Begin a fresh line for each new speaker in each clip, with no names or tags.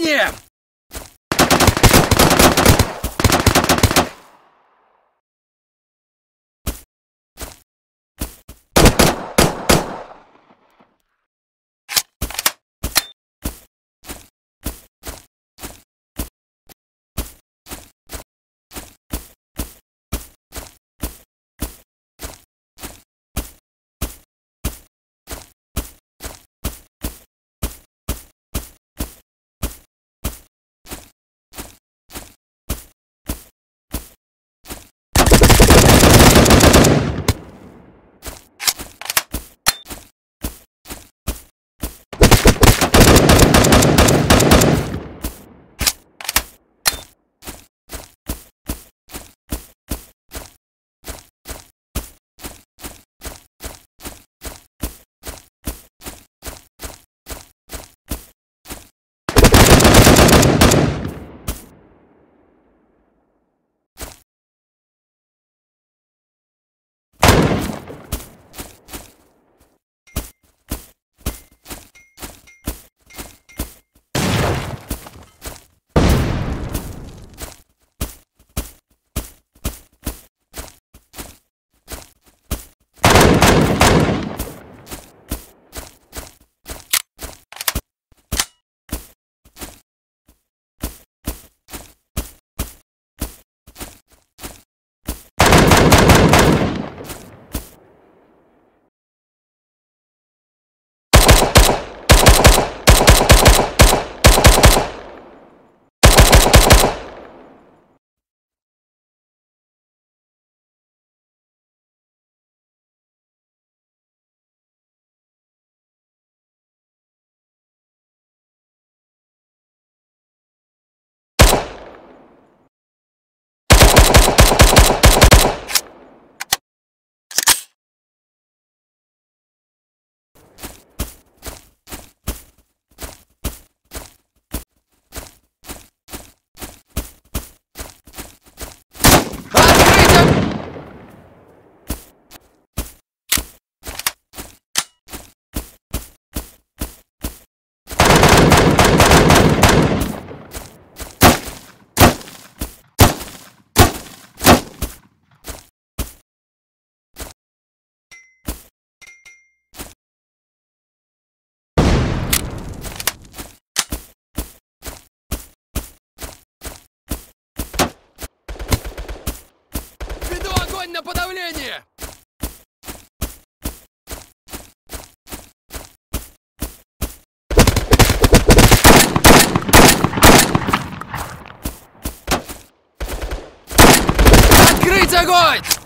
耶 огонь на подавление! Открыть огонь!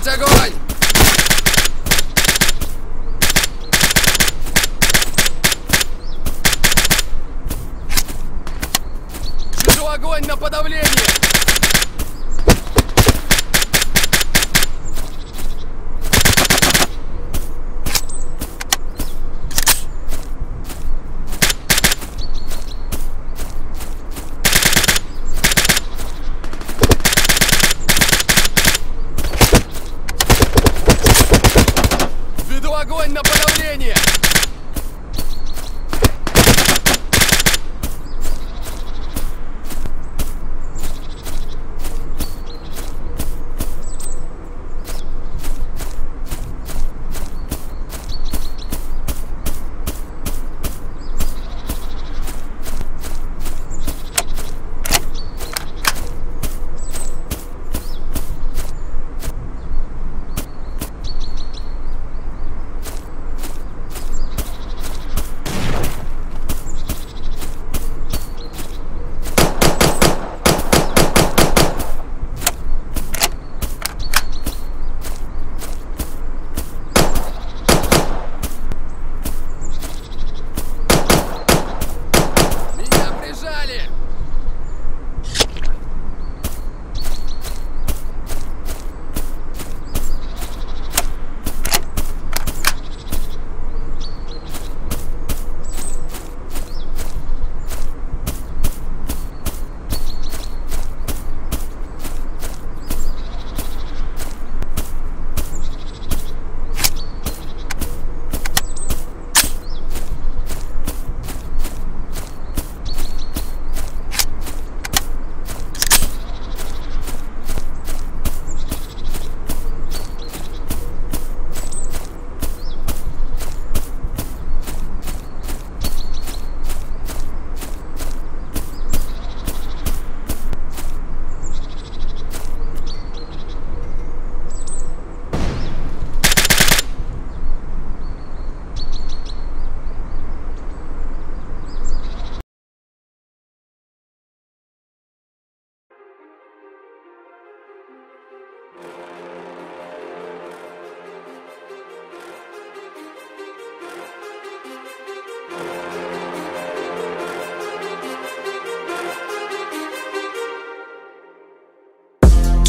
Открыть огонь! Веду огонь на подавление!